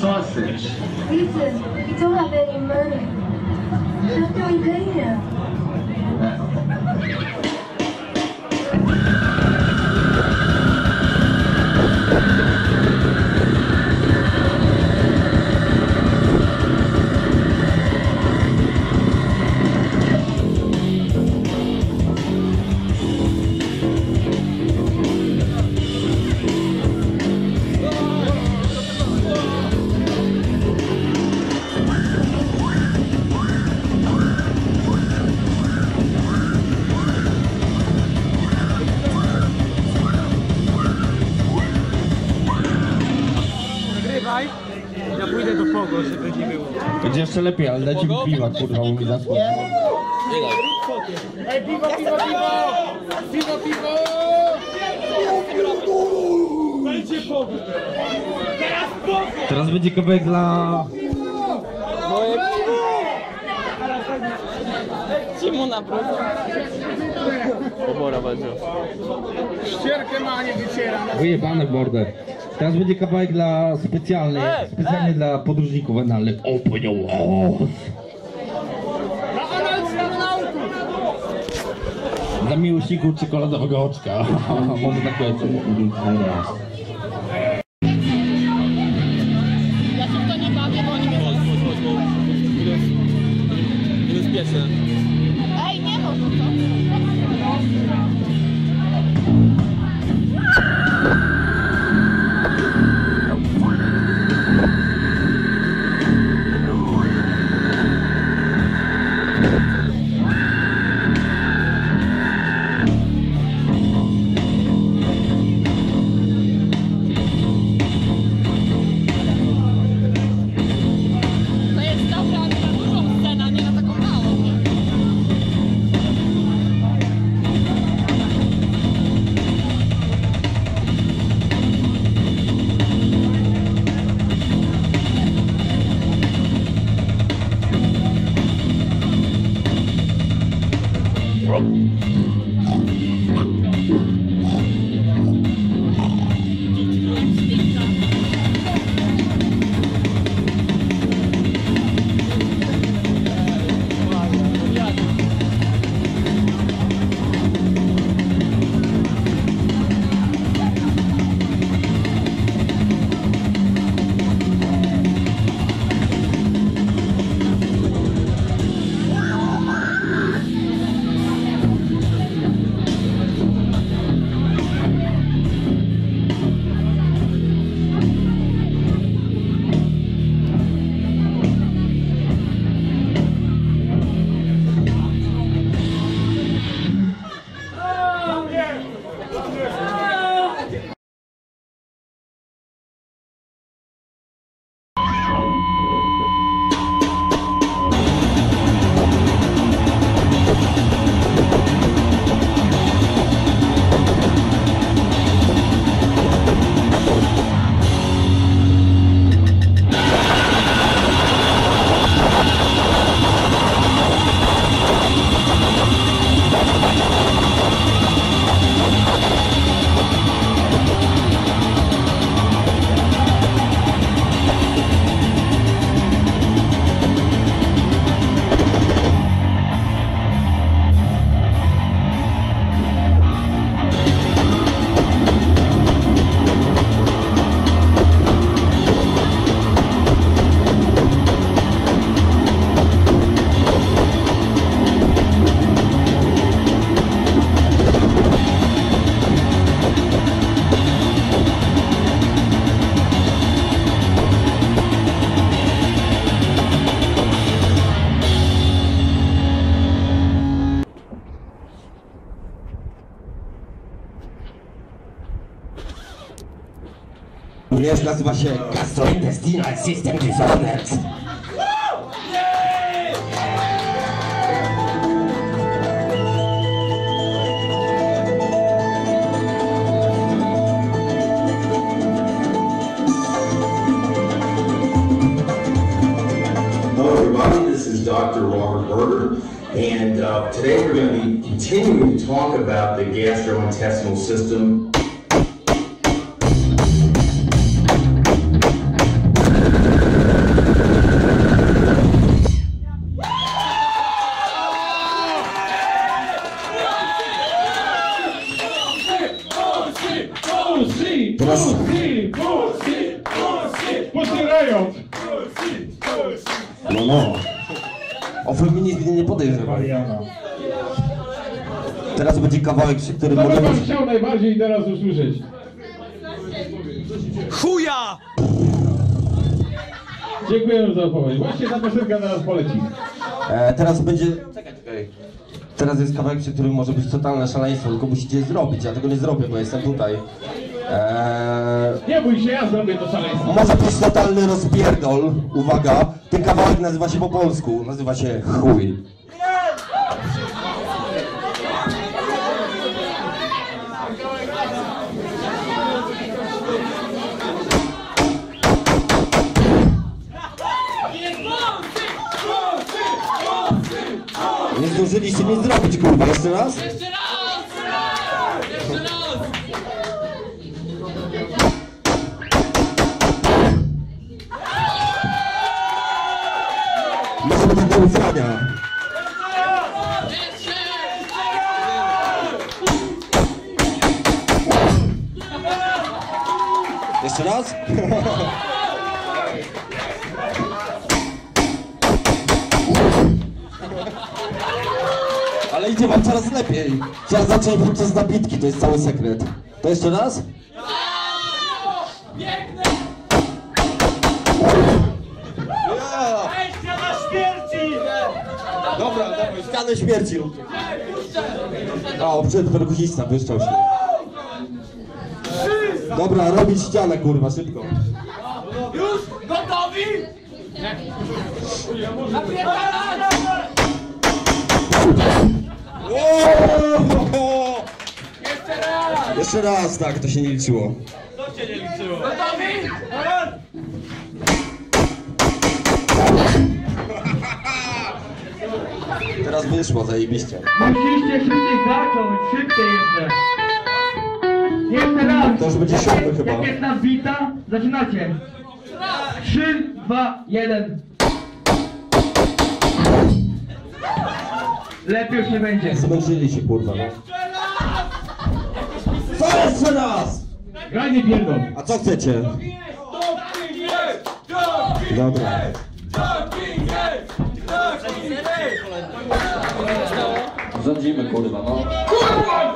sausage. Ethan, you don't have any money. How can we pay him? Nagrywaj. Jeszcze lepiej, ale dajcie mi piwa, kurwa, bo mi zasło. Ej, piwo, piwo, piwo! Piwo, piwo! Będzie Pogo! Teraz Pogo! Teraz będzie kawałek dla... Simona Bruk. Pobora będzie. Ścierkę ma, nie wyciera. Ujebane w mordę. Teraz będzie kawałek dla specjalny, specjalnie dla podróżników analnych. Eyes. Na analautu! Dla miłośników czekoladowego oczka. Może tak powiedzieć. Ja się w to nie bawię, bo oni mnie... Niebezpieczne. from. Wiesz, nazywa się Gastrointestinal System Disorders. Dr. Robert Berger, and uh, today we're going to be continuing to talk about the gastrointestinal system Pościerają! No no. O feminizm nie podejrzewaj. Teraz będzie kawałek, przy którym Co by może pan być... chciał najbardziej teraz usłyszeć? Chuja! Dziękujemy za odpowiedź. Właśnie ta piosenka teraz poleci. E, teraz będzie... Czekaj, czekaj. Teraz jest kawałek, przy którym może być totalne szaleństwo, tylko musicie je zrobić. Ja tego nie zrobię, bo jestem tutaj. E, Nie bój się, ja zrobię to szaleństwo. może być totalny rozpierdol. Uwaga. Ten kawałek nazywa się po polsku. Nazywa się chuj. Nie zdążyliście nic zrobić, kurwa. Jeszcze raz? Jeszcze raz! Może być do ufania. Jeszcze! Raz? Ale idzie wam coraz lepiej. Trzeba zacząć podczas nabitki, to jest cały sekret. To jeszcze raz? Ścianę śmierci róbcie. O, przed perkusista, wyszczał się. Dobra, robić ścianę, kurwa, szybko. Już? Gotowi? Napierdalać! O! Jeszcze raz, tak, to się nie liczyło. Gotowi? Teraz wyszło, zajebiście. Musieliście szybciej zacząć, szybciej jeszcze. Jeszcze raz. To już będzie siódmy chyba. Jak jest nabita, zaczynacie. Trzy, dwa, jeden. Lepiej już nie będzie. Zmęczyli się, kurwa, no. Co jeszcze raz? Graj nie pierdol. A co chcecie? Dobra. Rządzimy, kurwa, no. Kurwa!